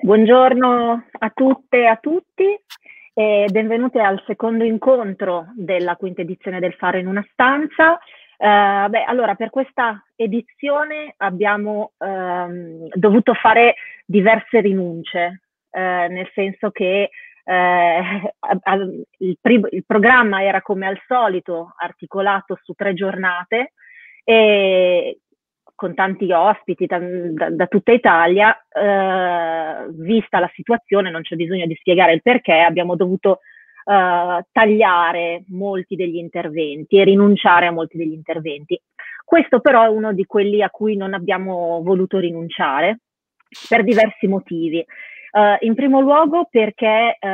Buongiorno a tutte e a tutti e benvenuti al secondo incontro della quinta edizione del Fare in una stanza. Eh, beh, allora, per questa edizione abbiamo ehm, dovuto fare diverse rinunce, eh, nel senso che eh, il, il, programma era come al solito articolato su tre giornate e con tanti ospiti da, da, da tutta Italia, eh, vista la situazione, non c'è bisogno di spiegare il perché, abbiamo dovuto eh, tagliare molti degli interventi e rinunciare a molti degli interventi. Questo però è uno di quelli a cui non abbiamo voluto rinunciare per diversi motivi. Uh, in primo luogo perché uh,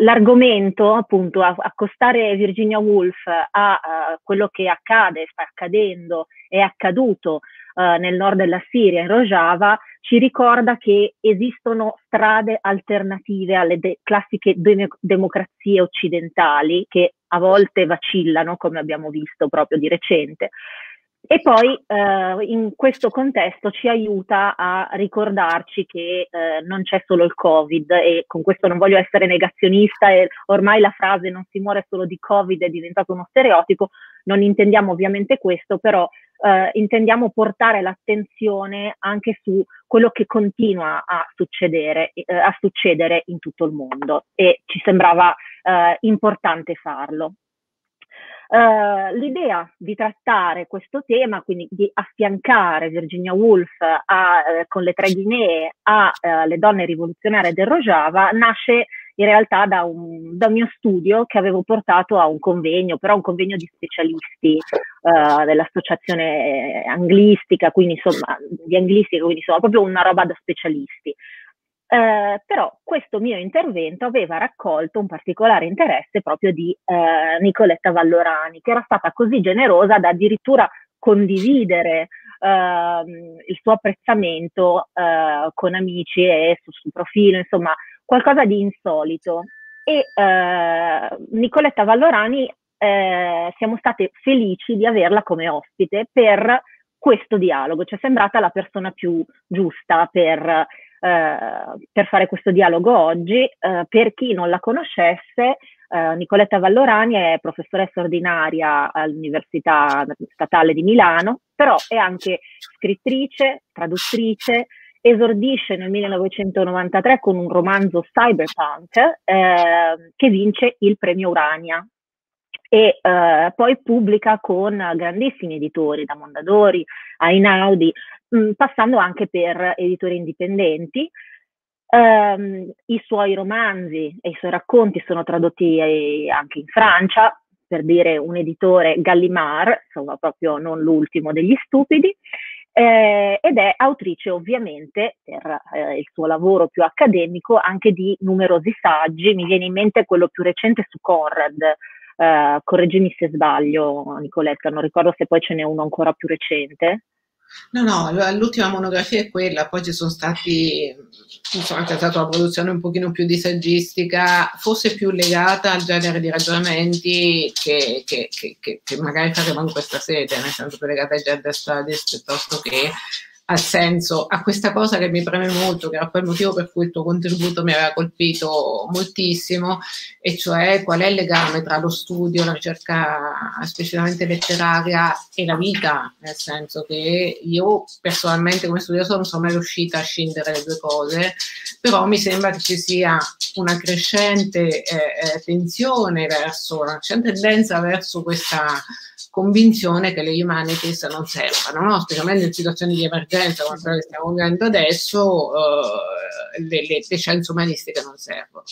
l'argomento, appunto, accostare Virginia Woolf a uh, quello che accade, sta accadendo, è accaduto uh, nel nord della Siria, in Rojava, ci ricorda che esistono strade alternative alle de- classiche de- democrazie occidentali che a volte vacillano, come abbiamo visto proprio di recente, e poi eh, in questo contesto ci aiuta a ricordarci che eh, non c'è solo il Covid e con questo non voglio essere negazionista e ormai la frase non si muore solo di Covid è diventato uno stereotipo, non intendiamo ovviamente questo, però eh, intendiamo portare l'attenzione anche su quello che continua a succedere, eh, a succedere in tutto il mondo e ci sembrava eh, importante farlo. Uh, l'idea di trattare questo tema, quindi di affiancare Virginia Woolf a, uh, con le tre Guinee alle uh, donne rivoluzionarie del Rojava, nasce in realtà da un, da mio studio che avevo portato a un convegno, però un convegno di specialisti dell'associazione anglistica, quindi insomma, di anglistica, quindi insomma proprio una roba da specialisti. Eh, però questo mio intervento aveva raccolto un particolare interesse proprio di eh, Nicoletta Vallorani, che era stata così generosa da addirittura condividere eh, il suo apprezzamento eh, con amici e sul suo profilo, insomma, qualcosa di insolito. E eh, Nicoletta Vallorani eh, siamo state felici di averla come ospite per questo dialogo, ci è sembrata la persona più giusta per per fare questo dialogo oggi. Eh, per chi non la conoscesse, eh, Nicoletta Vallorani è professoressa ordinaria all'Università Statale di Milano, però è anche scrittrice, traduttrice, esordisce nel 1993 con un romanzo cyberpunk eh, che vince il premio Urania e eh, poi pubblica con grandissimi editori da Mondadori a Inaudi mh, mm, passando anche per editori indipendenti. Um, I suoi romanzi e i suoi racconti sono tradotti eh, anche in Francia, per dire un editore Gallimard, insomma proprio non l'ultimo degli stupidi, eh, ed è autrice ovviamente per eh, il suo lavoro più accademico anche di numerosi saggi, mi viene in mente quello più recente su Conrad, eh, correggimi se sbaglio Nicoletta, non ricordo se poi ce n'è uno ancora più recente. No, no, l'ultima monografia è quella, poi ci sono stati, insomma, c'è stata una produzione un pochino più disaggistica, forse più legata al genere di ragionamenti che, che, che, che magari faremo in questa sede, nel senso più legata ai gender studies piuttosto che al senso, a questa cosa che mi preme molto, che era poi il motivo per cui il tuo contributo mi aveva colpito moltissimo, e cioè qual è il legame tra lo studio, la ricerca specialmente letteraria e la vita, nel senso che io personalmente come studioso non sono mai riuscita a scindere le due cose, però mi sembra che ci sia una crescente eh, eh tensione verso, una crescente tendenza verso questa convinzione che le humanities non servano, no? specialmente in situazioni di emergenza come quella che stiamo vivendo adesso, le, le, le, scienze umanistiche non servono.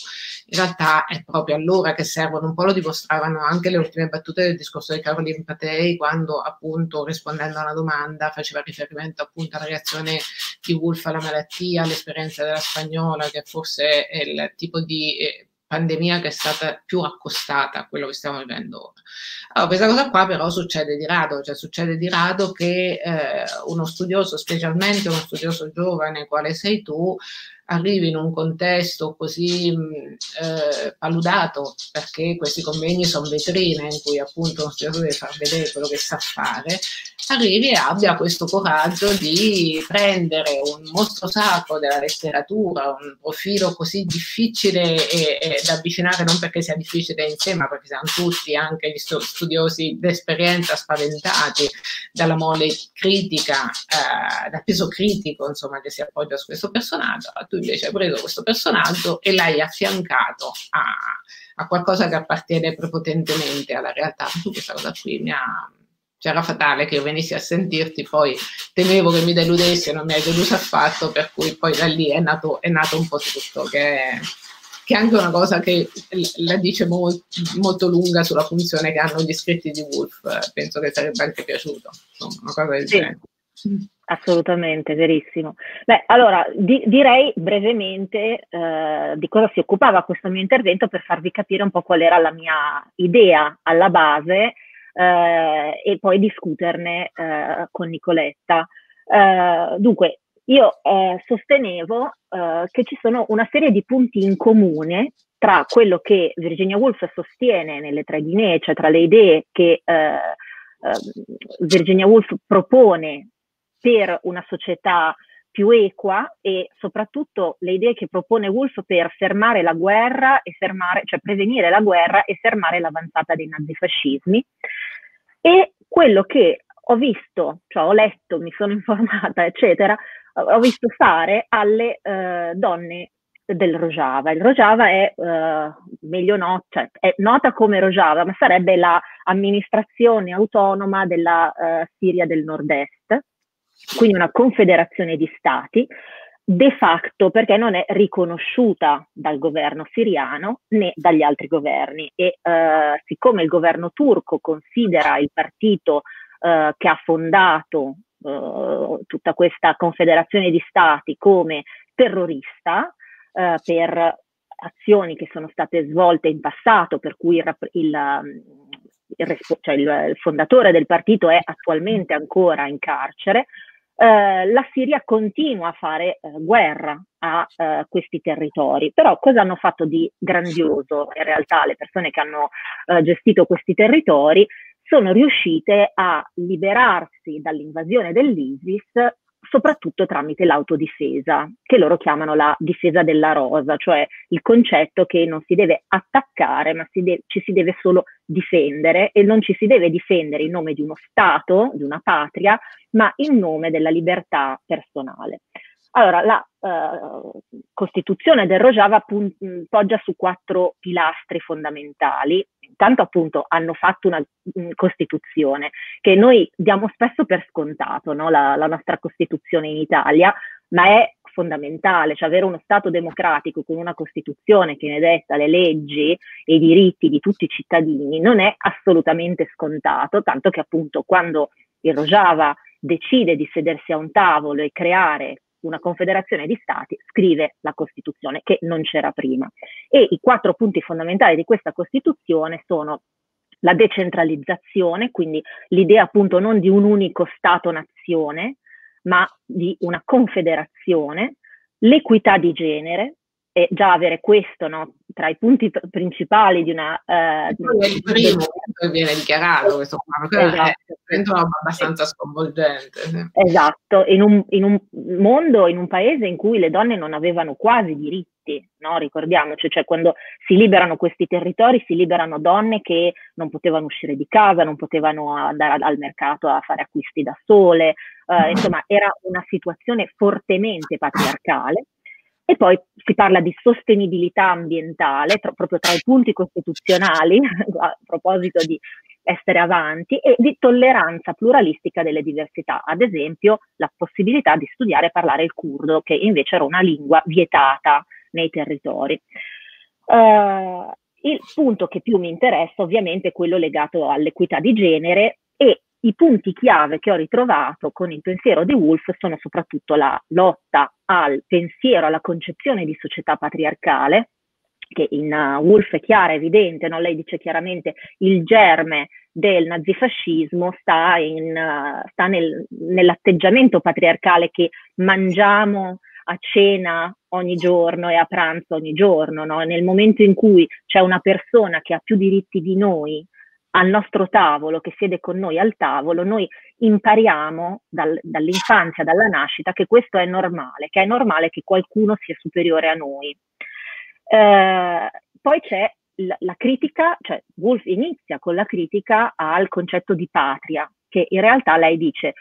In realtà è proprio allora che servono, un po' lo dimostravano anche le ultime battute del discorso di Caroline Patei, quando appunto rispondendo a una domanda faceva riferimento appunto alla reazione di Wolf alla malattia, all'esperienza della spagnola, che forse è il tipo di... Eh, pandemia che è stata più accostata a quello che stiamo vivendo ora. Allora, questa cosa qua però succede di rado, cioè succede di rado che eh, uno studioso, specialmente uno studioso giovane quale sei tu, arrivi in un contesto così eh, paludato, perché questi convegni sono vetrine in cui appunto uno studiatore deve far vedere quello che sa fare, arrivi e abbia questo coraggio di prendere un mostro sacro della letteratura, un profilo così difficile e, e da avvicinare non perché sia difficile insieme, ma perché siamo tutti, anche gli studiosi d'esperienza, spaventati dalla mole critica, eh, dal peso critico insomma, che si appoggia su questo personaggio. Tu invece hai preso questo personaggio e l'hai affiancato a, a qualcosa che appartiene prepotentemente alla realtà. Tu questa cosa qui mi ha, c'era fatale che io venissi a sentirti, poi temevo che mi deludessi e non mi hai deluso affatto, per cui poi da lì è nato, è nato un po' tutto, che, che, è anche una cosa che la dice molto, molto lunga sulla funzione che hanno gli scritti di Wolf, penso che sarebbe anche piaciuto, insomma, una cosa del sì. genere. Assolutamente, verissimo. Beh, allora di, direi brevemente eh, di cosa si occupava questo mio intervento per farvi capire un po' qual era la mia idea alla base eh, e poi discuterne eh, con Nicoletta. Eh, dunque, io eh, sostenevo eh, che ci sono una serie di punti in comune tra quello che Virginia Woolf sostiene nelle tre linee, cioè tra le idee che Virginia Woolf propone per una società più equa e soprattutto le idee che propone Wolf per fermare la guerra e fermare, cioè prevenire la guerra e fermare l'avanzata dei nazifascismi. E quello che ho visto, cioè ho letto, mi sono informata, eccetera, ho visto fare alle uh, donne del Rojava. Il Rojava è uh, meglio nota, cioè, è nota come Rojava, ma sarebbe l'amministrazione autonoma della uh, Siria del nord-est, quindi una confederazione di stati de facto perché non è riconosciuta dal governo siriano né dagli altri governi. E eh, siccome il governo turco considera il partito eh, che ha fondato eh, tutta questa confederazione di stati come terrorista eh, per azioni che sono state svolte in passato per cui il, il, il, cioè il fondatore del partito è attualmente ancora in carcere, eh, la Siria continua a fare eh, guerra a eh, questi territori. Però cosa hanno fatto di grandioso in realtà le persone che hanno eh, gestito questi territori? Sono riuscite a liberarsi dall'invasione dell'ISIS soprattutto tramite l'autodifesa, che loro chiamano la difesa della rosa, cioè il concetto che non si deve attaccare, ma si de- ci si deve solo difendere e non ci si deve difendere in nome di uno Stato, di una patria, ma in nome della libertà personale. Allora, la uh, Costituzione del Rojava pun- poggia su quattro pilastri fondamentali. Intanto, appunto, hanno fatto una mh, Costituzione che noi diamo spesso per scontato, no? la, la nostra Costituzione in Italia, ma è fondamentale, cioè avere uno Stato democratico con una Costituzione che ne detta le leggi e i diritti di tutti i cittadini non è assolutamente scontato, tanto che appunto quando il Rojava decide di sedersi a un tavolo e creare una confederazione di stati, scrive la Costituzione, che non c'era prima. E i quattro punti fondamentali di questa Costituzione sono la decentralizzazione, quindi l'idea appunto non di un unico Stato-nazione, ma di una confederazione, l'equità di genere, e già avere questo no, tra i punti principali di una... Eh, il primo che viene dichiarato, questo esatto. è abbastanza sconvolgente. Esatto, in un, in un, mondo, in un paese in cui le donne non avevano quasi diritti, no? ricordiamoci, cioè quando si liberano questi territori si liberano donne che non potevano uscire di casa, non potevano andare al mercato a fare acquisti da sole, eh, insomma era una situazione fortemente patriarcale e poi si parla di sostenibilità ambientale, tra, proprio tra i punti costituzionali, a proposito di essere avanti, e di tolleranza pluralistica delle diversità, ad esempio la possibilità di studiare e parlare il curdo, che invece era una lingua vietata nei territori. Uh, il punto che più mi interessa ovviamente è quello legato all'equità di genere e i punti chiave che ho ritrovato con il pensiero di Woolf sono soprattutto la lotta al pensiero, alla concezione di società patriarcale, che in uh, Woolf è chiara, evidente, no? lei dice chiaramente il germe del nazifascismo sta, in, uh, sta nel, nell'atteggiamento patriarcale che mangiamo a cena ogni giorno e a pranzo ogni giorno, no? nel momento in cui c'è una persona che ha più diritti di noi al nostro tavolo, che siede con noi al tavolo, noi impariamo dal, dall'infanzia, dalla nascita, che questo è normale, che è normale che qualcuno sia superiore a noi. Eh, poi c'è la, la critica, cioè Wolf inizia con la critica al concetto di patria, che in realtà lei dice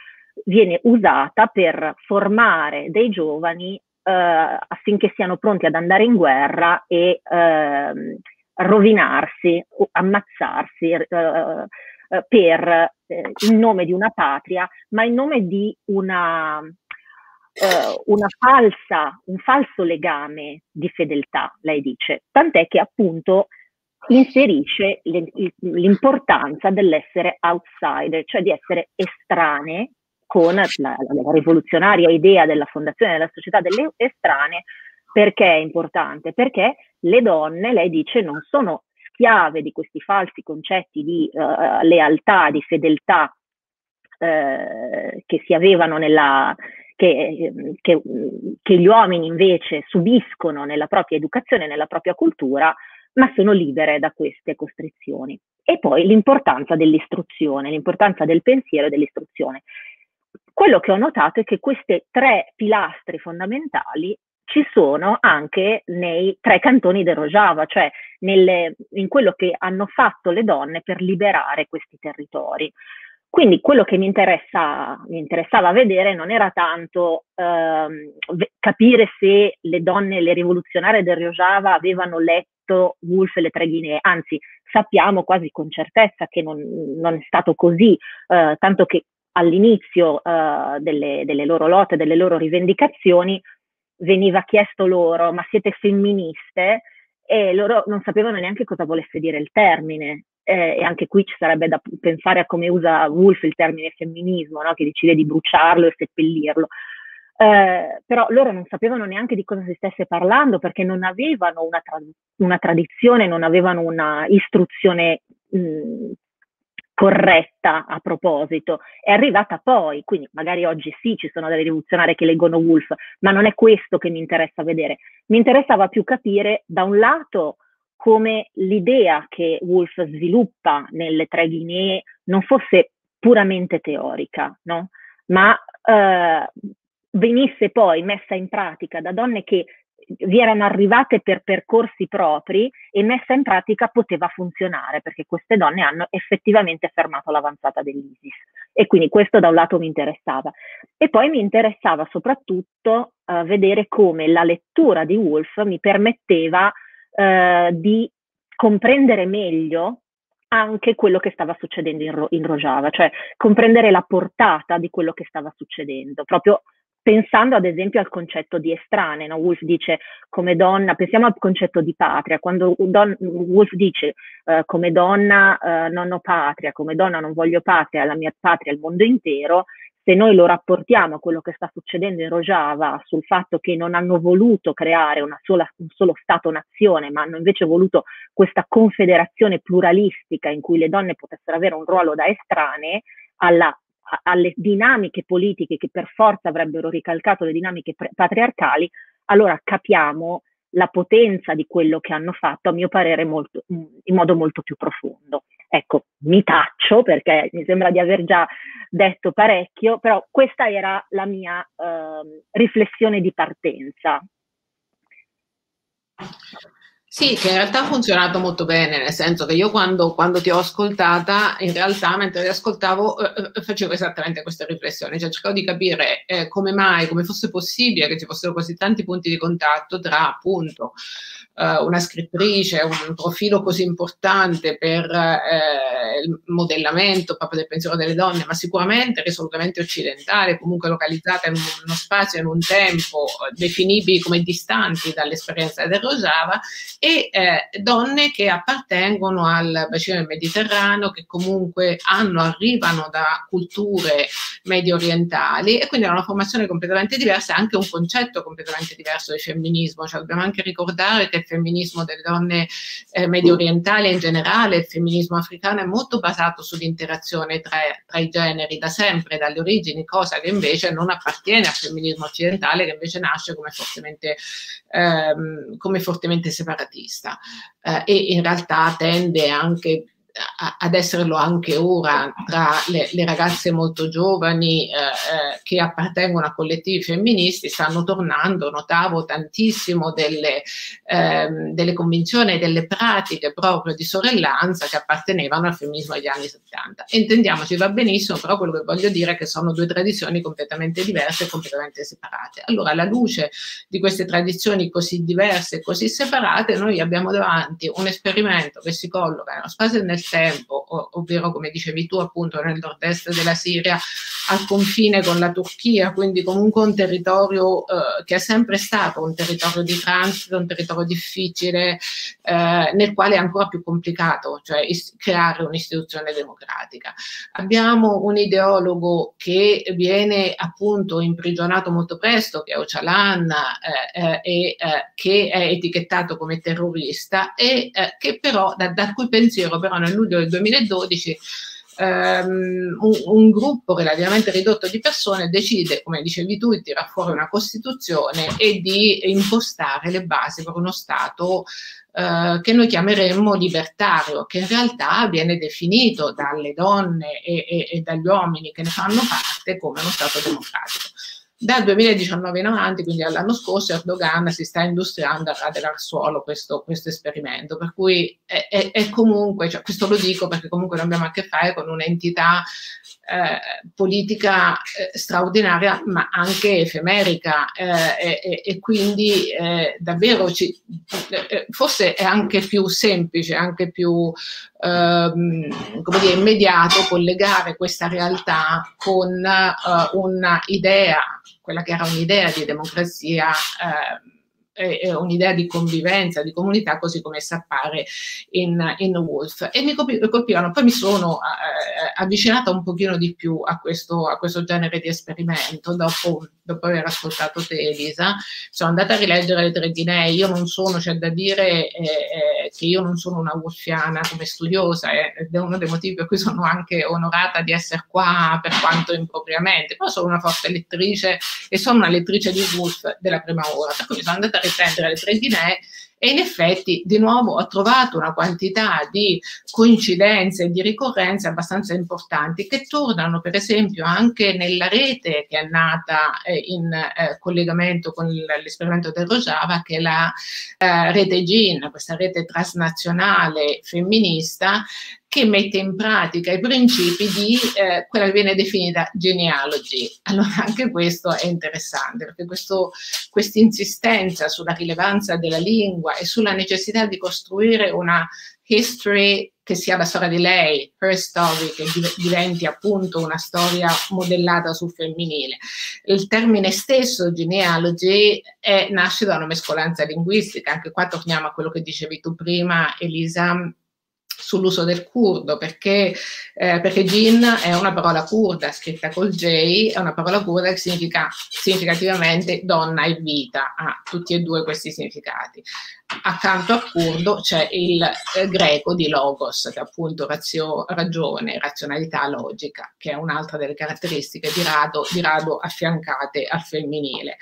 viene usata per formare dei giovani eh, affinché siano pronti ad andare in guerra e eh, rovinarsi, ammazzarsi eh, eh, per eh, in nome di una patria, ma in nome di una, eh, una falsa, un falso legame di fedeltà, lei dice. Tant'è che appunto inserisce l'importanza dell'essere outsider, cioè di essere estranei con la, la, la, rivoluzionaria idea della fondazione della società delle estranee. Perché è importante? Perché le donne, lei dice, non sono schiave di questi falsi concetti di uh, lealtà, di fedeltà uh, che si avevano nella, che, che, che, gli uomini invece subiscono nella propria educazione, nella propria cultura, ma sono libere da queste costrizioni. E poi l'importanza dell'istruzione, l'importanza del pensiero e dell'istruzione. Quello che ho notato è che questi tre pilastri fondamentali ci sono anche nei tre cantoni del Rojava, cioè nelle, in quello che hanno fatto le donne per liberare questi territori. Quindi quello che mi, interessa, mi interessava vedere non era tanto ehm, capire se le donne, le rivoluzionarie del Rojava avevano letto Wolf e le tre Guinee, anzi sappiamo quasi con certezza che non, non è stato così, eh, tanto che all'inizio eh, delle, delle loro lotte, delle loro rivendicazioni, veniva chiesto loro, ma siete femministe? E loro non sapevano neanche cosa volesse dire il termine. Eh, e anche qui ci sarebbe da pensare a come usa Woolf il termine femminismo, no? che decide di bruciarlo e seppellirlo. Eh, però loro non sapevano neanche di cosa si stesse parlando perché non avevano una, tra- una tradizione, non avevano una istruzione mh, corretta a proposito, è arrivata poi, quindi magari oggi sì ci sono delle rivoluzionarie che leggono Wolf, ma non è questo che mi interessa vedere. Mi interessava più capire da un lato come l'idea che Wolf sviluppa nelle tre Guinee non fosse puramente teorica, no? ma eh, venisse poi messa in pratica da donne che vi erano arrivate per percorsi propri e messa in pratica poteva funzionare perché queste donne hanno effettivamente fermato l'avanzata dell'ISIS. E quindi questo da un lato mi interessava. E poi mi interessava soprattutto uh, vedere come la lettura di Wolf mi permetteva uh, di comprendere meglio anche quello che stava succedendo in, Ro- in Rojava, cioè comprendere la portata di quello che stava succedendo, proprio pensando ad esempio al concetto di estranee, no? Wolf dice come donna, pensiamo al concetto di patria, quando don, Wolf dice uh, come donna uh, non ho patria, come donna non voglio patria, la mia patria è il mondo intero, se noi lo rapportiamo a quello che sta succedendo in Rojava sul fatto che non hanno voluto creare sola, un solo Stato-nazione, ma hanno invece voluto questa confederazione pluralistica in cui le donne potessero avere un ruolo da estranee alla alle dinamiche politiche che per forza avrebbero ricalcato le dinamiche pre- patriarcali, allora capiamo la potenza di quello che hanno fatto, a mio parere, molto, in modo molto più profondo. Ecco, mi taccio perché mi sembra di aver già detto parecchio, però questa era la mia eh, riflessione di partenza. Sì, che in realtà ha funzionato molto bene, nel senso che io quando, quando ti ho ascoltata, in realtà mentre ti ascoltavo eh, eh, facevo esattamente questa riflessione, cioè cercavo di capire eh, come mai, come fosse possibile che ci fossero così tanti punti di contatto tra appunto uh, una scrittrice, un profilo così importante per uh, il modellamento proprio del pensiero delle donne, ma sicuramente risolutamente occidentale, comunque localizzata in uno spazio, in un tempo uh, definibili come distanti dall'esperienza del Rojava, e donne che appartengono al bacino del Mediterraneo, che comunque hanno, arrivano da culture medio orientali e quindi era una formazione completamente diversa anche un concetto completamente diverso di femminismo. Cioè, dobbiamo anche ricordare che femminismo delle donne eh, medio orientali in generale, il femminismo africano è molto basato sull'interazione tra, tra, i generi da sempre, dalle origini, cosa che invece non appartiene al femminismo occidentale, che invece nasce come fortemente, ehm, come fortemente separatista. Eh, e in realtà tende anche ad esserlo anche ora tra le, le ragazze molto giovani eh, eh, che appartengono a collettivi femministi stanno tornando, notavo tantissimo delle, ehm, delle convinzioni e delle pratiche proprio di sorellanza che appartenevano al femminismo degli anni 70. Intendiamoci, va benissimo, però quello che voglio dire è che sono due tradizioni completamente diverse e completamente separate. Allora, alla luce di queste tradizioni così diverse e così separate, noi abbiamo davanti un esperimento che si colloca nello spazio e nel tempo, ovvero come dicevi tu appunto nel nord-est della Siria, al confine con la Turchia, quindi comunque un territorio eh, che è sempre stato un territorio di transito, un territorio difficile, eh, nel quale è ancora più complicato, cioè is- creare un'istituzione democratica. Abbiamo un ideologo che viene appunto imprigionato molto presto, che è Ocalan, eh, eh e eh, che è etichettato come terrorista e eh, che però, da, da cui pensiero però nel luglio del 2012 Um, un, un, gruppo relativamente ridotto di persone decide, come dicevi tu, di tirare fuori una Costituzione e di impostare le basi per uno Stato uh, che noi chiameremmo libertario, che in realtà viene definito dalle donne e, e, e dagli uomini che ne fanno parte come uno Stato democratico. Dal 2019 in avanti, quindi all'anno scorso, Erdogan si sta industriando a radere al suolo questo, questo esperimento, per cui è, è, è comunque, cioè, questo lo dico perché comunque abbiamo a che fare con un'entità eh, politica eh, straordinaria, ma anche effemerica, eh, e, e, quindi eh, davvero ci, eh, forse è anche più semplice, anche più ehm, come dire, immediato collegare questa realtà con un'idea quella che era un'idea di democrazia eh, un'idea di convivenza, di comunità, così come essa appare in, in Wolf. E mi colpivano, poi mi sono eh, avvicinata un pochino di più a questo, a questo genere di esperimento dopo, dopo, aver ascoltato te, Elisa. Sono andata a rileggere le tre Guinee. Io non sono, c'è da dire eh, eh, che io non sono una wolfiana come studiosa, eh, ed è uno dei motivi per cui sono anche onorata di essere qua, per quanto impropriamente. Però sono una forte lettrice e sono una lettrice di Wolf della prima ora, per cui sono andata a riprendere le tre Guinee e in effetti di nuovo ho trovato una quantità di coincidenze e di ricorrenze abbastanza importanti che tornano per esempio anche nella rete che è nata eh, in eh, collegamento con l'esperimento del Rojava che è la eh, rete GIN, questa rete transnazionale femminista che mette in pratica i principi di eh, quella che viene definita genealogy. Allora anche questo è interessante perché questa insistenza sulla rilevanza della lingua e sulla necessità di costruire una history che sia la storia di lei, her story, che diventi appunto una storia modellata sul femminile. Il termine stesso, genealogy, è, nasce da una mescolanza linguistica, anche qua torniamo a quello che dicevi tu prima, Elisa, sull'uso del curdo, perché, eh, perché Jin è una parola kurda scritta col J, è una parola kurda che significa significativamente donna e vita, ha tutti e due questi significati accanto a curdo c'è il eh, greco di logos, che è appunto razio, ragione, razionalità, logica, che è un'altra delle caratteristiche di rado, di rado affiancate al femminile.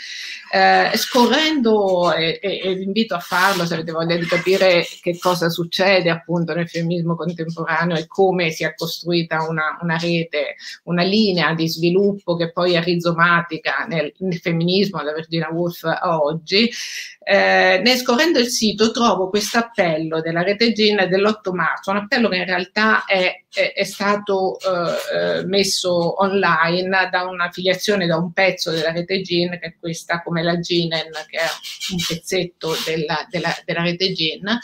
Eh, scorrendo, e, e, e, vi invito a farlo se avete voglia di capire che cosa succede appunto nel femminismo contemporaneo e come si è costruita una, una rete, una linea di sviluppo che poi è rizomatica nel, nel femminismo da Virginia Woolf a oggi, eh, ne scorrendo il sito trovo questo appello della rete GIN dell'8 marzo, un appello che in realtà è, è, è stato eh, eh, messo online da un'affiliazione, da un pezzo della rete GIN, che è questa come la GINEN, che è un pezzetto della, della, della rete GIN.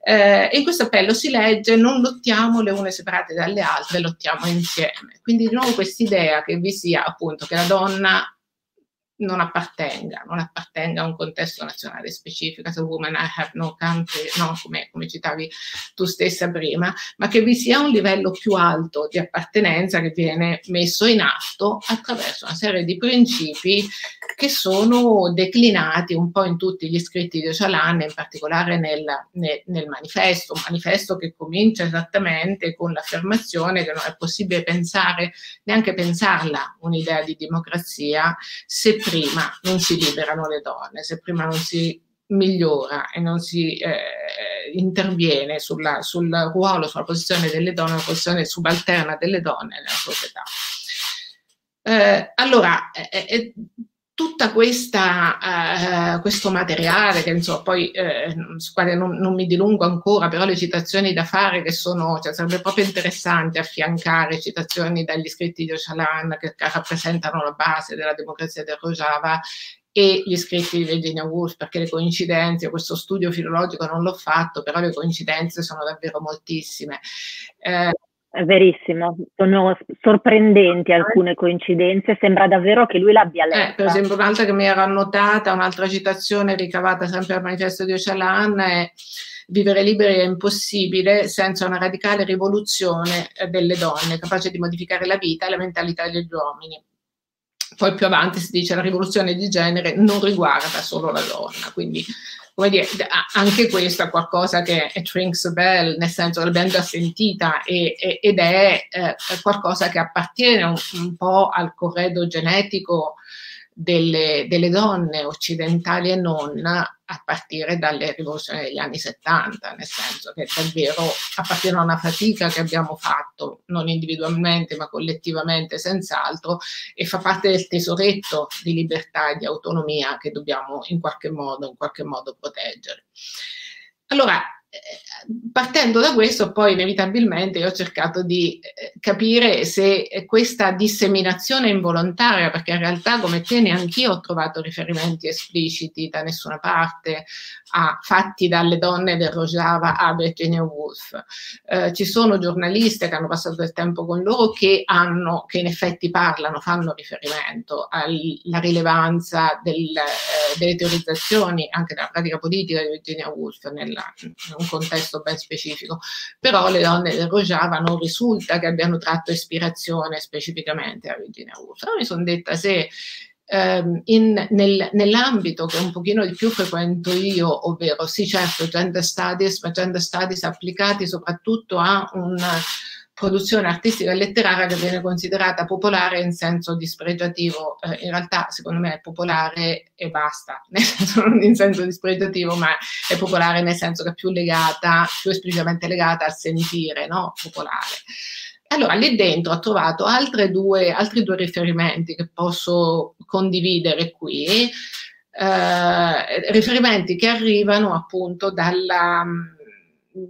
Eh, in questo appello si legge non lottiamo le une separate dalle altre, lottiamo insieme. Quindi di nuovo questa idea che vi sia appunto che la donna non appartenga, non appartenga a un contesto nazionale specifico, as woman I have no country, no, come, come, citavi tu stessa prima, ma che vi sia un livello più alto di appartenenza che viene messo in atto attraverso una serie di principi che sono declinati un po' in tutti gli scritti di Ocalan, in particolare nel, nel, nel manifesto, un manifesto che comincia esattamente con l'affermazione che non è possibile pensare, neanche pensarla, un'idea di democrazia se prima non si liberano le donne, se prima non si migliora e non si eh, interviene sulla, sul ruolo, sulla posizione delle donne, la posizione subalterna delle donne nella società. Eh, allora, eh, eh tutta questa uh, questo materiale che insomma poi eh, su quale non, non, mi dilungo ancora però le citazioni da fare che sono cioè sarebbe proprio interessante affiancare citazioni dagli scritti di Ocalan che, che rappresentano la base della democrazia del Rojava e gli scritti di Virginia Woolf, perché le coincidenze, questo studio filologico non l'ho fatto, però le coincidenze sono davvero moltissime. Eh, è verissimo, sono sorprendenti alcune coincidenze, sembra davvero che lui l'abbia letta. Eh, per esempio un'altra che mi era annotata, un'altra citazione ricavata sempre dal manifesto di Ocalan è vivere liberi è impossibile senza una radicale rivoluzione eh, delle donne, capace di modificare la vita e la mentalità degli uomini. Poi più avanti si dice che la rivoluzione di genere non riguarda solo la donna, quindi come dire, anche questo è qualcosa che è Trinks bell, nel senso l'abbiamo già sentita e, e, ed è eh, qualcosa che appartiene un, un po' al corredo genetico delle, delle, donne occidentali e non a partire dalle rivoluzioni degli anni 70, nel senso che davvero a una fatica che abbiamo fatto, non individualmente ma collettivamente senz'altro, e fa parte del tesoretto di libertà e di autonomia che dobbiamo in qualche modo, in qualche modo proteggere. Allora, partendo da questo, poi inevitabilmente io ho cercato di eh, capire se questa disseminazione involontaria, perché in realtà come te neanch'io ho trovato riferimenti espliciti da nessuna parte a fatti dalle donne del Rojava a Virginia Woolf. Eh, ci sono giornaliste che hanno passato del tempo con loro che hanno, che in effetti parlano, fanno riferimento alla rilevanza del, eh, delle teorizzazioni anche della pratica politica di Virginia Woolf nella, in un contesto ben specifico. Però le donne del Rojava non risulta che abbiano tratto ispirazione specificamente a Virginia Woolf. Allora mi sono detta se ehm, in, nel, nell'ambito che un pochino di più frequento io, ovvero sì certo gender studies, ma gender studies applicati soprattutto a una produzione artistica e letteraria che viene considerata popolare in senso dispregiativo. Eh, in realtà, secondo me, è popolare e basta, nel senso, non in senso dispregiativo, ma è popolare nel senso che è più legata, più esplicitamente legata al sentire no? popolare. Allora, lì dentro ho trovato due, altri due riferimenti che posso condividere qui, eh, riferimenti che arrivano appunto dalla,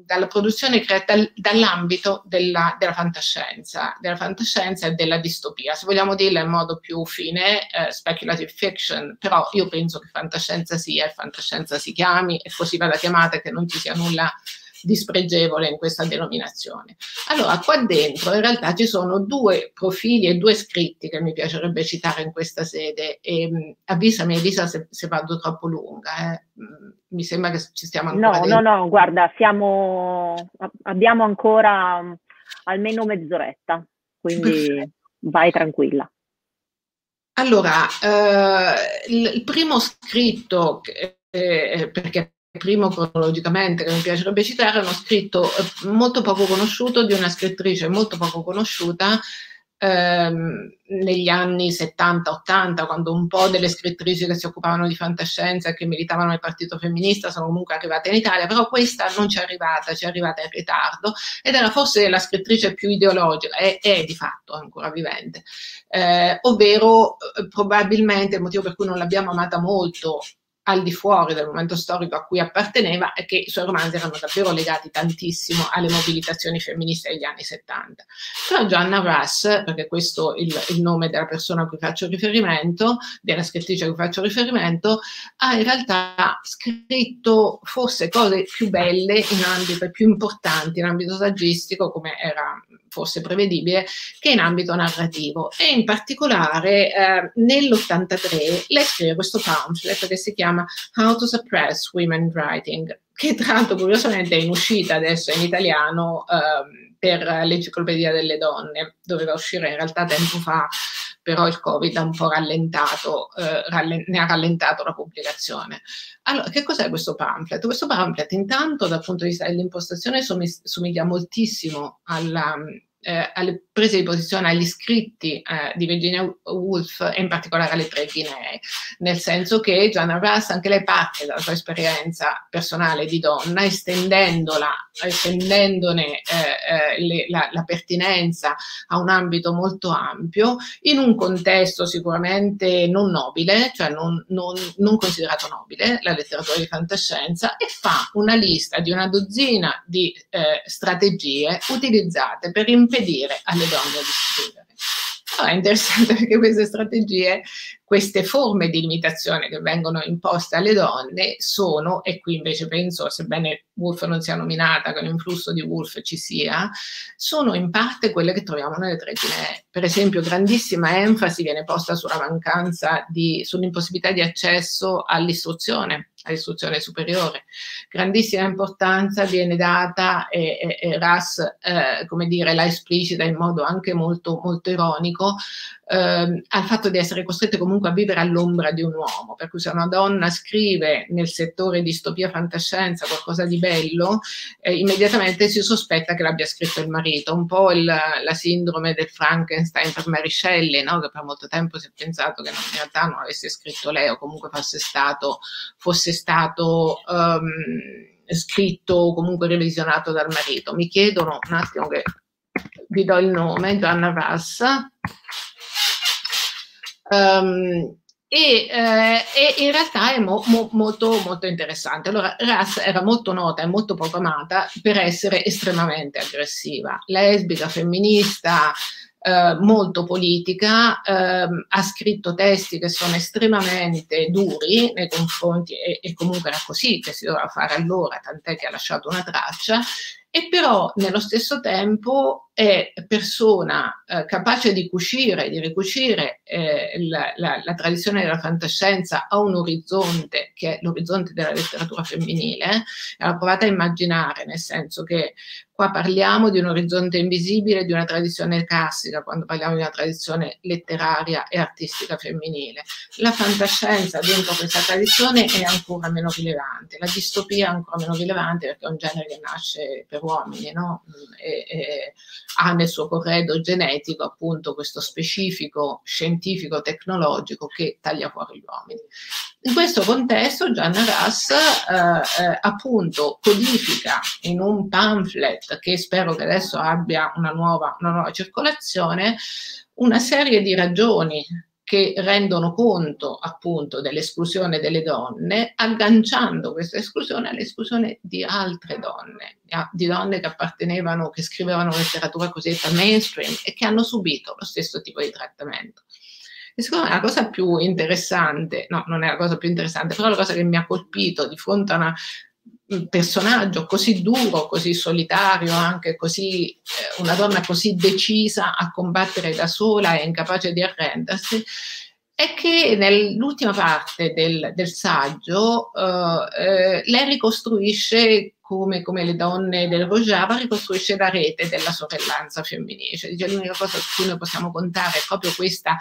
dalla produzione creata dall'ambito della, della, fantascienza, della fantascienza e della distopia. Se vogliamo dirla in modo più fine, eh, speculative fiction, però io penso che fantascienza sia e fantascienza si chiami e così vada chiamata che non ci sia nulla dispregevole in questa denominazione. Allora, qua dentro in realtà ci sono due profili e due scritti che mi piacerebbe citare in questa sede. E, mh, avvisami Elisa se, se, vado troppo lunga, eh. mi sembra che ci stiamo ancora. No, dentro. no, no, guarda, siamo, abbiamo ancora almeno mezz'oretta, quindi Perfetto. vai tranquilla. Allora, eh, il, il, primo scritto, eh, perché primo cronologicamente che mi piacerebbe citare, è uno scritto eh, molto poco conosciuto di una scrittrice molto poco conosciuta ehm, negli anni 70-80, quando un po' delle scrittrici che si occupavano di fantascienza e che militavano nel partito femminista sono comunque arrivate in Italia, però questa non ci è arrivata, ci è arrivata in ritardo ed era forse la scrittrice più ideologica, e è, di fatto ancora vivente, eh, ovvero eh, probabilmente il motivo per cui non l'abbiamo amata molto al di fuori del momento storico a cui apparteneva e che i suoi romanzi erano davvero legati tantissimo alle mobilitazioni femministe degli anni 70. Però Gianna Russ, perché questo è il, il, nome della persona a cui faccio riferimento, della scrittrice a cui faccio riferimento, ha in realtà scritto forse cose più belle in ambito più importanti, in ambito saggistico, come era fosse prevedibile, che in ambito narrativo. E in particolare eh, nell'83 lei scrive questo pamphlet che si chiama How to Suppress Women Writing, che tra l'altro curiosamente è in uscita adesso in italiano eh, per l'Enciclopedia delle Donne, doveva uscire in realtà tempo fa, però il Covid ha un po' rallentato, eh, rallen- ne ha rallentato la pubblicazione. Allora, che cos'è questo pamphlet? Questo pamphlet intanto dal punto di vista dell'impostazione somiglia moltissimo alla, eh, alle prese di posizione agli scritti eh, di Virginia Woolf e in particolare alle tre Guinee, nel senso che Gianna Russ anche lei parte dalla sua esperienza personale di donna, estendendola, estendendone eh, eh, le, la, la, pertinenza a un ambito molto ampio, in un contesto sicuramente non nobile, cioè non, non, non considerato nobile, la letteratura di fantascienza, e fa una lista di una dozzina di eh, strategie utilizzate per impedire impedire alle donne di scrivere. Allora, è interessante perché queste strategie, queste forme di limitazione che vengono imposte alle donne sono, e qui invece penso, sebbene Wolf non sia nominata, che l'influsso di Wolf ci sia, sono in parte quelle che troviamo nelle tre Ginee. Per esempio, grandissima enfasi viene posta sulla mancanza di, sull'impossibilità di accesso all'istruzione all'istruzione superiore. Grandissima importanza viene data e, e, e Ras, eh, come dire, la esplicita in modo anche molto, molto ironico, eh, al fatto di essere costrette comunque a vivere all'ombra di un uomo, per cui se una donna scrive nel settore distopia fantascienza qualcosa di bello, eh, immediatamente si sospetta che l'abbia scritto il marito, un po' il, la sindrome del Frankenstein per Mary Shelley, no? che per molto tempo si è pensato che in realtà non avesse scritto lei o comunque fosse stato, fosse stato um, scritto o comunque revisionato dal marito. Mi chiedono un attimo che vi do il nome, Gianna Rassa. Um, e, eh, e, in realtà è mo, mo, molto, molto interessante. Allora, Russ era molto nota e molto poco per essere estremamente aggressiva, lesbica, femminista, eh, molto politica, eh, ha scritto testi che sono estremamente duri nei confronti, e, e comunque era così che si doveva fare allora, tant'è che ha lasciato una traccia, e però nello stesso tempo è persona eh, capace di cucire, di ricucire eh, la, la, la, tradizione della fantascienza a un orizzonte che è l'orizzonte della letteratura femminile. L'ho provata a immaginare, nel senso che Qua parliamo di un orizzonte invisibile, di una tradizione classica, quando parliamo di una tradizione letteraria e artistica femminile. La fantascienza dentro questa tradizione è ancora meno rilevante, la distopia è ancora meno rilevante perché è un genere che nasce per uomini, no? e, e ha nel suo corredo genetico appunto questo specifico scientifico tecnologico che taglia fuori gli uomini. In questo contesto Gianna Russ eh, eh, appunto codifica in un pamphlet che spero che adesso abbia una nuova, una nuova circolazione una serie di ragioni che rendono conto appunto dell'esclusione delle donne, agganciando questa esclusione all'esclusione di altre donne, di donne che appartenevano, che scrivevano letteratura cosiddetta mainstream e che hanno subito lo stesso tipo di trattamento. E secondo me la cosa più interessante, no, non è la cosa più interessante, però la cosa che mi ha colpito di fronte a una, un personaggio così duro, così solitario, anche così, eh, una donna così decisa a combattere da sola e incapace di arrendersi, è che nell'ultima parte del, del saggio eh, eh, lei ricostruisce come, come, le donne del Rojava, ricostruisce la rete della sorellanza femminile. Cioè, dice, l'unica cosa su cui noi possiamo contare è proprio questa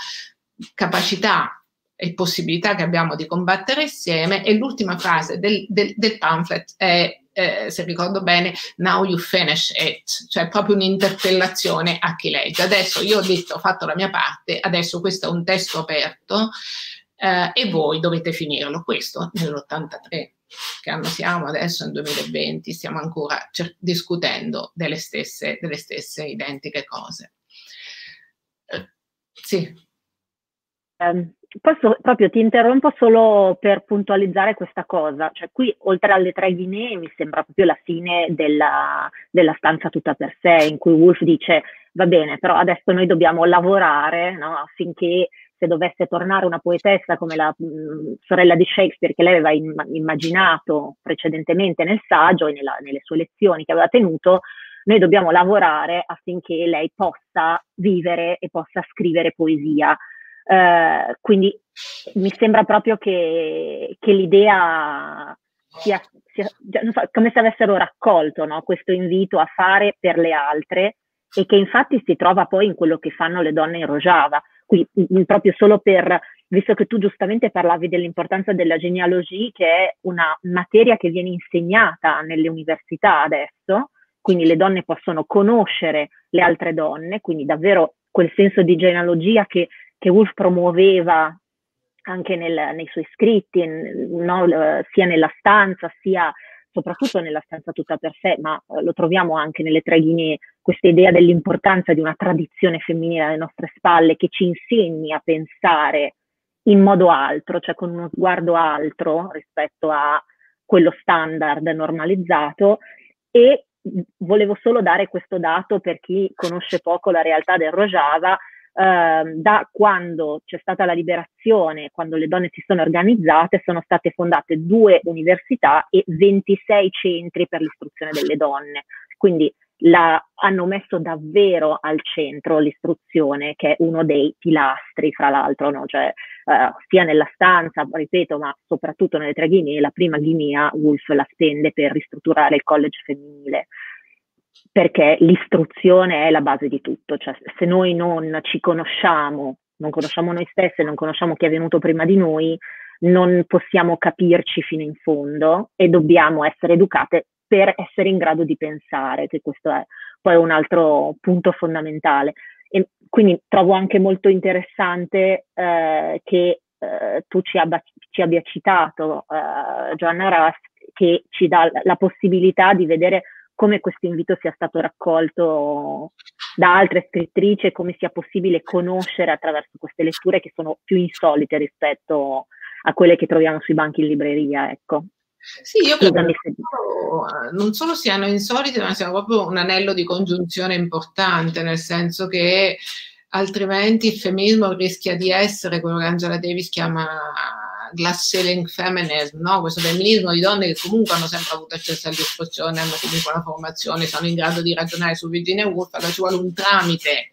capacità e possibilità che abbiamo di combattere insieme e l'ultima frase del, del, del pamphlet è eh, se ricordo bene, now you finish it, cioè proprio un'interpellazione a chi legge. Adesso io ho detto, ho fatto la mia parte, adesso questo è un testo aperto eh, e voi dovete finirlo. Questo nell'83, che anno siamo adesso, nel 2020, stiamo ancora cer- discutendo delle stesse, delle stesse identiche cose. Eh, sì. Um, posso, proprio ti interrompo solo per puntualizzare questa cosa, cioè qui oltre alle tre Guinee mi sembra proprio la fine della, della stanza tutta per sé, in cui Wolf dice va bene, però adesso noi dobbiamo lavorare no, affinché se dovesse tornare una poetessa come la mh, mm, sorella di Shakespeare che lei aveva im- immaginato precedentemente nel saggio e nella, nelle sue lezioni che aveva tenuto, noi dobbiamo lavorare affinché lei possa vivere e possa scrivere poesia. Uh, quindi mi sembra proprio che, che l'idea sia, sia so, come se avessero raccolto no? questo invito a fare per le altre e che infatti si trova poi in quello che fanno le donne in Rojava. Quindi proprio solo per, visto che tu giustamente parlavi dell'importanza della genealogia, che è una materia che viene insegnata nelle università adesso, quindi le donne possono conoscere le altre donne, quindi davvero quel senso di genealogia che, che Woolf promuoveva anche nel, nei suoi scritti, no, sia nella stanza, sia soprattutto nella stanza tutta per sé, ma eh, lo troviamo anche nelle tre linee, questa idea dell'importanza di una tradizione femminile alle nostre spalle che ci insegni a pensare in modo altro, cioè con uno sguardo altro rispetto a quello standard normalizzato. E volevo solo dare questo dato per chi conosce poco la realtà del Rojava, eh, da quando c'è stata la liberazione, quando le donne si sono organizzate, sono state fondate due università e 26 centri per l'istruzione delle donne. Quindi la, hanno messo davvero al centro l'istruzione, che è uno dei pilastri, fra l'altro, no? cioè, eh, sia nella stanza, ripeto, ma soprattutto nelle tre Guinee, la prima Guinea Wolf la spende per ristrutturare il college femminile perché l'istruzione è la base di tutto, cioè se noi non ci conosciamo, non conosciamo noi stesse, non conosciamo chi è venuto prima di noi, non possiamo capirci fino in fondo e dobbiamo essere educate per essere in grado di pensare, che questo è poi un altro punto fondamentale. E quindi trovo anche molto interessante eh, che eh, tu ci, abba, ci, abbia citato, eh, Joanna Russ, che ci dà la possibilità di vedere come questo invito sia stato raccolto da altre scrittrici e come sia possibile conoscere attraverso queste letture che sono più insolite rispetto a quelle che troviamo sui banchi in libreria, ecco. Sì, io credo che non solo siano insolite, ma siano proprio un anello di congiunzione importante, nel senso che altrimenti il femminismo rischia di essere quello che Angela Davis chiama glass ceiling feminism, no? questo femminismo di donne che comunque hanno sempre avuto accesso all'istruzione, hanno comunque una formazione, sono in grado di ragionare su Virginia Woolf, allora ci vuole un tramite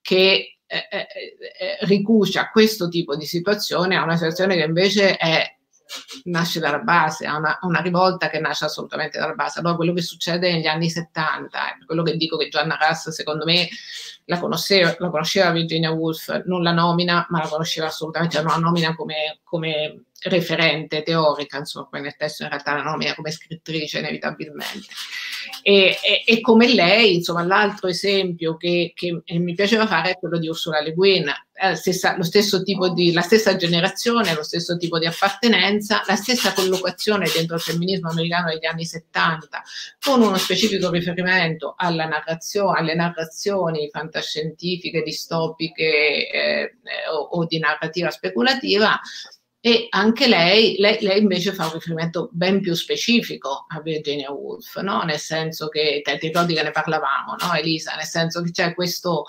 che eh, eh, eh, ricucia questo tipo di situazione a una situazione che invece è nasce dalla base, ha una, una, rivolta che nasce assolutamente dalla base. Allora quello che succede negli anni 70, è quello che dico che Gianna Russ secondo me la conosceva, la conosceva Virginia Woolf, non la nomina, ma la conosceva assolutamente, non la nomina come, come referente teorica, insomma, poi nel testo in realtà la nomina come scrittrice inevitabilmente. E, e, e come lei, insomma, l'altro esempio che, che, mi piaceva fare è quello di Ursula Le Guin, stessa, lo stesso tipo di, la stessa generazione, lo stesso tipo di appartenenza, la stessa collocazione dentro il femminismo americano degli anni 70, con uno specifico riferimento alla narrazione, alle narrazioni fantascientifiche, distopiche eh, o, o di narrativa speculativa, e anche lei, lei, lei, invece fa un riferimento ben più specifico a Virginia Woolf, no? nel senso che, ti ricordi che ne parlavamo, no Elisa, nel senso che c'è questo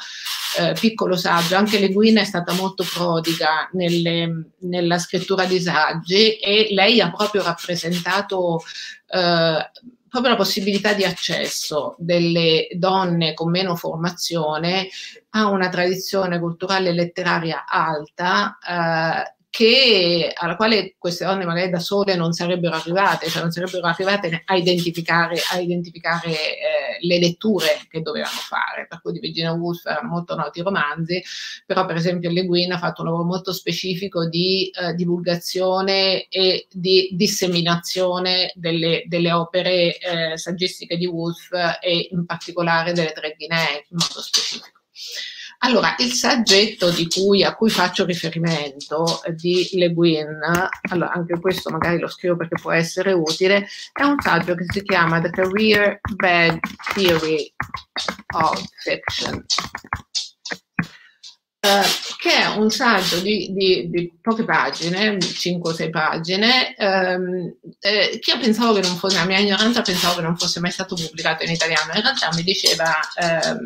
eh, piccolo saggio, anche Le Guin è stata molto prodiga nelle, nella scrittura di saggi e lei ha proprio rappresentato eh, proprio la possibilità di accesso delle donne con meno formazione a una tradizione culturale e letteraria alta eh, che, alla quale queste donne magari da sole non sarebbero arrivate, cioè non sarebbero arrivate a identificare, a identificare eh, le letture che dovevano fare. Per cui di Virginia Woolf erano molto noti i romanzi, però per esempio Le Guin ha fatto un lavoro molto specifico di eh, divulgazione e di disseminazione delle, delle opere eh, saggistiche di Woolf e in particolare delle tre Guinee in modo specifico. Allora, il saggetto cui, a cui faccio riferimento eh, di Le Guin, allora anche questo magari lo scrivo perché può essere utile, è un saggio che si chiama The Career Bad Theory of Fiction. Uh, che è un saggio di, di, di poche pagine, 5 o 6 pagine, um, eh, che io pensavo che non fosse, la mia ignoranza pensavo che non fosse mai stato pubblicato in italiano, in realtà mi diceva um,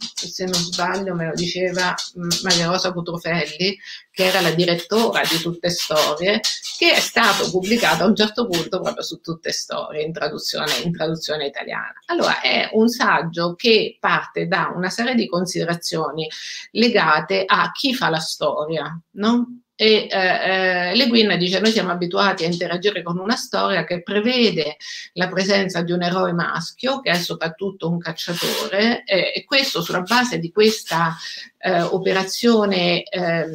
se non sbaglio me lo diceva mm, Maria Rosa Cutrofelli, che era la direttora di Tutte Storie, che è stato pubblicato a un certo punto proprio su Tutte Storie in traduzione, in traduzione italiana. Allora è un saggio che parte da una serie di considerazioni legate a chi fa la storia, no? E eh, eh, Le Guin dice: Noi siamo abituati a interagire con una storia che prevede la presenza di un eroe maschio, che è soprattutto un cacciatore, eh, e questo sulla base di questa eh, operazione ehm,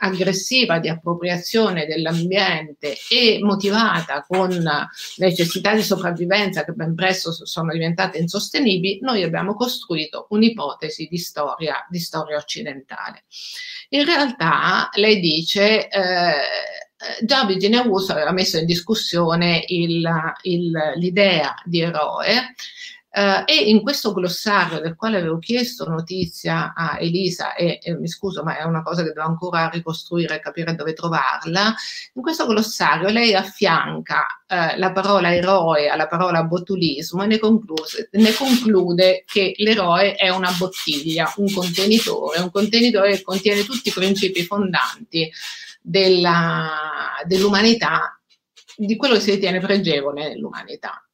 aggressiva di appropriazione dell'ambiente e motivata con necessità di sopravvivenza che ben presto sono diventate insostenibili, noi abbiamo costruito un'ipotesi di storia, di storia occidentale. In realtà lei dice eh, già Virginia Woolf aveva messo in discussione il, il, l'idea di eroe Uh, e in questo glossario del quale avevo chiesto notizia a Elisa, e, e, mi scuso, ma è una cosa che devo ancora ricostruire e capire dove trovarla, in questo glossario lei affianca uh, la parola eroe alla parola botulismo e ne, concluse, ne, conclude che l'eroe è una bottiglia, un contenitore, un contenitore che contiene tutti i principi fondanti della, dell'umanità, di quello che si ritiene pregevole nell'umanità.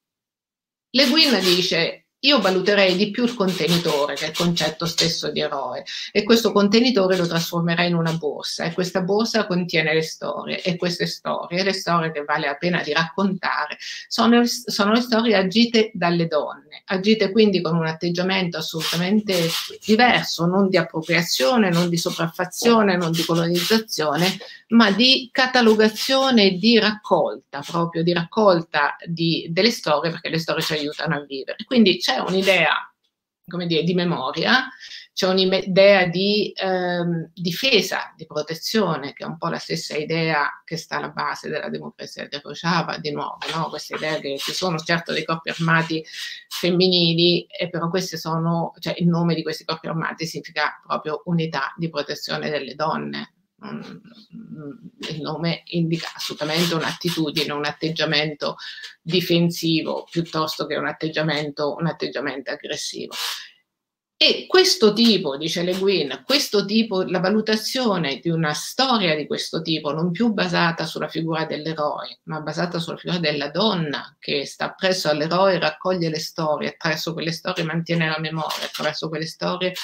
Le Guin dice io valuterei di più il contenitore che il concetto stesso di eroe e questo contenitore lo trasformerei in una borsa e questa borsa contiene le storie e queste storie, le storie che vale la pena di raccontare, sono, sono le storie agite dalle donne, agite quindi con un atteggiamento assolutamente diverso, non di appropriazione, non di sopraffazione, non di colonizzazione, ma di catalogazione e di raccolta, proprio di raccolta di, delle storie perché le storie ci aiutano a vivere. Quindi c'è un'idea, come dire, di memoria, c'è un'idea di ehm, difesa, di protezione, che è un po' la stessa idea che sta alla base della democrazia di Rojava, di nuovo, no? questa idea che ci sono certo dei corpi armati femminili, e però sono, cioè il nome di questi corpi armati significa proprio unità di protezione delle donne, il nome indica assolutamente un'attitudine, un atteggiamento difensivo piuttosto che un atteggiamento, un atteggiamento aggressivo. E questo tipo, dice Le Guin, questo tipo, la valutazione di una storia di questo tipo, non più basata sulla figura dell'eroe, ma basata sulla figura della donna che sta presso all'eroe, raccoglie le storie, attraverso quelle storie mantiene la memoria, attraverso quelle storie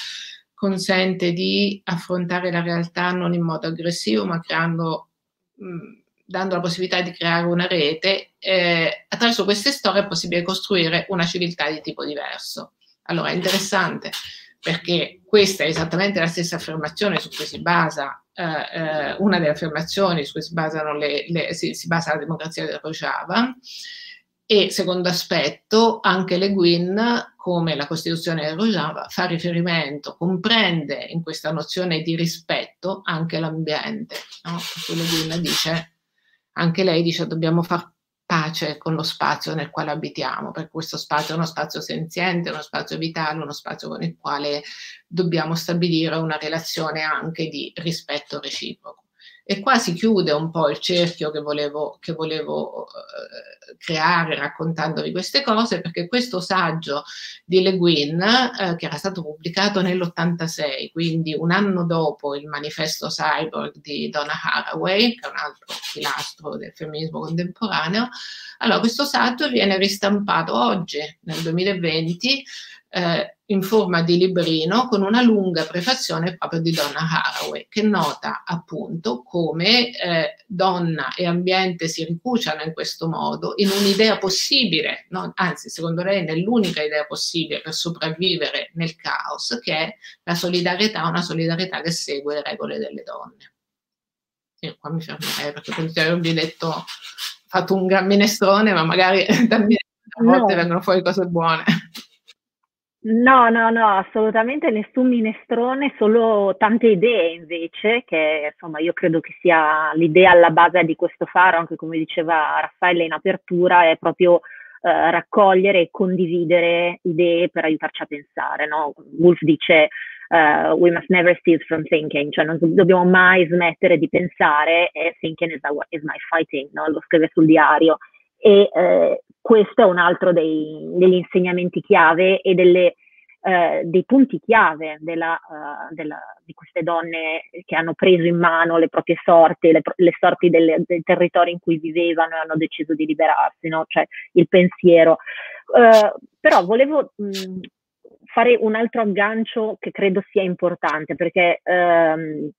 consente di affrontare la realtà non in modo aggressivo, ma creando, mh, dando la possibilità di creare una rete. Eh, attraverso queste storie è possibile costruire una civiltà di tipo diverso. Allora è interessante perché questa è esattamente la stessa affermazione su cui si basa, eh, eh, una delle affermazioni su cui si, le, le, si, si basa la democrazia del Rojava. E secondo aspetto, anche Le Guin come la Costituzione del Rojava fa riferimento, comprende in questa nozione di rispetto anche l'ambiente. No? Le dice, anche lei dice dobbiamo far pace con lo spazio nel quale abitiamo, perché questo spazio è uno spazio senziente, uno spazio vitale, uno spazio con il quale dobbiamo stabilire una relazione anche di rispetto reciproco. E qua si chiude un po' il cerchio che volevo, che volevo eh, creare raccontandovi queste cose, perché questo saggio di Le Guin, eh, che era stato pubblicato nell'86, quindi un anno dopo il manifesto cyborg di Donna Haraway, che è un altro pilastro del femminismo contemporaneo, allora questo saggio viene ristampato oggi, nel 2020, eh, in forma di librino con una lunga prefazione proprio di Donna Haraway che nota appunto come eh, donna e ambiente si ricuciano in questo modo in un'idea possibile, no? anzi secondo lei nell'unica idea possibile per sopravvivere nel caos che è la solidarietà, una solidarietà che segue le regole delle donne. Io qua mi fermerei perché penso di avervi detto fatto un gran minestrone ma magari da a volte no. vengono fuori cose buone. No, no, no, assolutamente nessun minestrone, solo tante idee invece, che insomma io credo che sia l'idea alla base di questo faro, anche come diceva Raffaele in apertura, è proprio eh, raccogliere e condividere idee per aiutarci a pensare. No? Wolf dice uh, we must never cease from thinking, cioè non dobbiamo mai smettere di pensare e thinking is, is my fighting, no? lo scrive sul diario. E eh, questo è un altro dei, degli insegnamenti chiave e delle eh, dei punti chiave della, uh, della, di queste donne che hanno preso in mano le proprie sorti, le, le sorti delle, dei territori in cui vivevano e hanno deciso di liberarsi, no? cioè il pensiero. Uh, però volevo mh, fare un altro aggancio che credo sia importante perché um,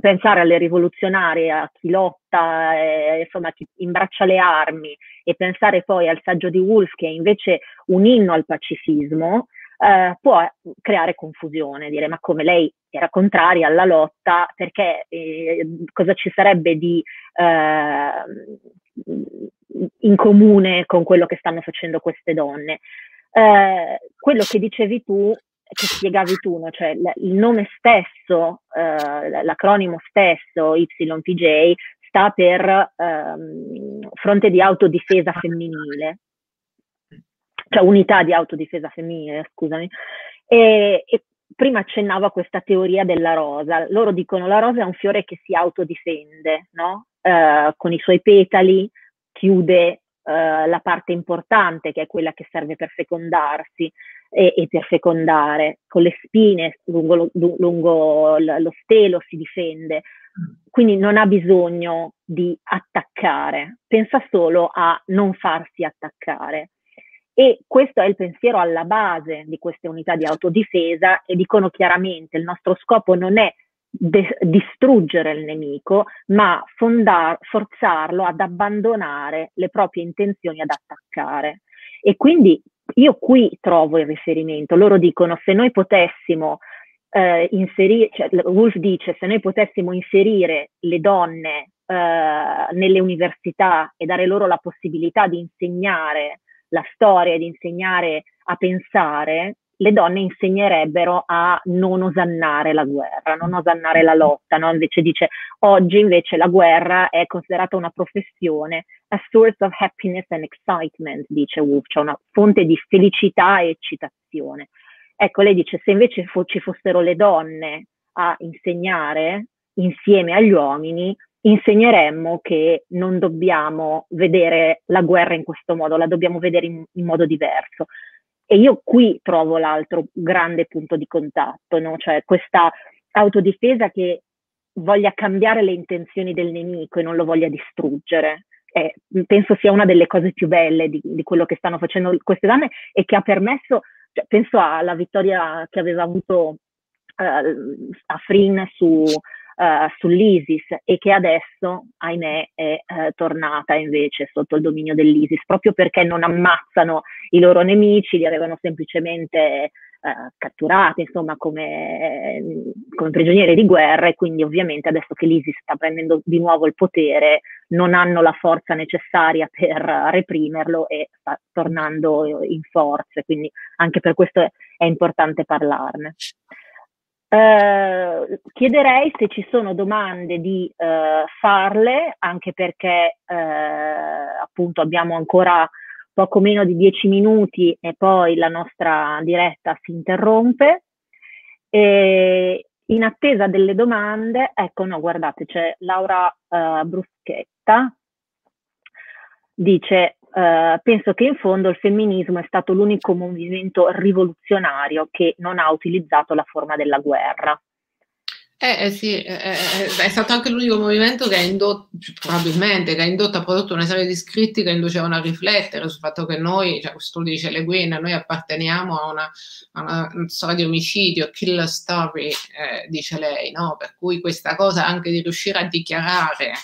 pensare alle rivoluzionarie, a chi lotta, eh, insomma, chi imbraccia le armi e pensare poi al saggio di Woolf che è invece un inno al pacifismo, eh, può creare confusione, dire ma come lei era contraria alla lotta, perché eh, cosa ci sarebbe di eh, in comune con quello che stanno facendo queste donne? Eh, quello che dicevi tu che spiegavi tu, no? cioè il nome stesso, eh, l'acronimo stesso, YPJ, sta per ehm, fronte di autodifesa femminile, cioè unità di autodifesa femminile, scusami. E, e prima accennavo a questa teoria della rosa. Loro dicono la rosa è un fiore che si autodifende, no? eh, con i suoi petali chiude Uh, la parte importante che è quella che serve per fecondarsi e, e per fecondare, con le spine lungo, lo, lungo lo stelo si difende, quindi non ha bisogno di attaccare, pensa solo a non farsi attaccare. E questo è il pensiero alla base di queste unità di autodifesa e dicono chiaramente il nostro scopo non è de- distruggere il nemico, ma fondar- forzarlo ad abbandonare le proprie intenzioni ad attaccare. E quindi io qui trovo il riferimento. Loro dicono se noi potessimo eh, inserire, cioè Wolf dice se noi potessimo inserire le donne eh, nelle università e dare loro la possibilità di insegnare la storia, di insegnare a pensare, le donne insegnerebbero a non osannare la guerra, non osannare la lotta, no? Invece dice, oggi invece la guerra è considerata una professione, a source of happiness and excitement, dice Wolf, cioè una fonte di felicità e eccitazione. Ecco, lei dice, se invece fo- ci fossero le donne a insegnare insieme agli uomini, insegneremmo che non dobbiamo vedere la guerra in questo modo, la dobbiamo vedere in, in modo diverso. E io qui trovo l'altro grande punto di contatto, no? cioè questa autodifesa che voglia cambiare le intenzioni del nemico e non lo voglia distruggere. Eh, penso sia una delle cose più belle di, di, quello che stanno facendo queste donne e che ha permesso, cioè, penso alla vittoria che aveva avuto uh, Afrin su, uh, sull'ISIS e che adesso, ahimè, è uh, tornata invece sotto il dominio dell'ISIS, proprio perché non ammazzano i loro nemici, li avevano semplicemente uh, catturati, insomma, come, come prigionieri di guerra e quindi ovviamente adesso che l'ISIS sta prendendo di nuovo il potere non hanno la forza necessaria per reprimerlo e sta tornando in forze, quindi anche per questo è importante parlarne. Eh, chiederei se ci sono domande di eh, farle, anche perché eh, appunto abbiamo ancora poco meno di dieci minuti e poi la nostra diretta si interrompe. E in attesa delle domande, ecco no, guardate, c'è Laura eh, Bruschetta, dice Uh, penso che in fondo il femminismo è stato l'unico movimento rivoluzionario che non ha utilizzato la forma della guerra. Eh, eh sì, eh, eh, eh è stato anche l'unico movimento che ha indotto, probabilmente, che ha indotto, ha prodotto una serie di scritti che inducevano a riflettere sul fatto che noi, cioè questo lo dice Le Guin, noi apparteniamo a una, a una, storia di omicidio, killer story, dice lei, no? Per cui questa cosa anche di riuscire a dichiarare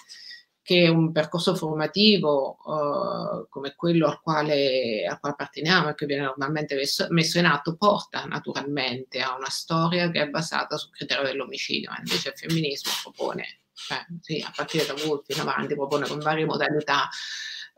che un percorso formativo uh, come quello al quale, al quale, apparteniamo e che viene normalmente messo, messo, in atto porta naturalmente a una storia che è basata sul criterio dell'omicidio. Invece il femminismo propone, cioè, sì, a partire da Woolf in avanti, propone con varie modalità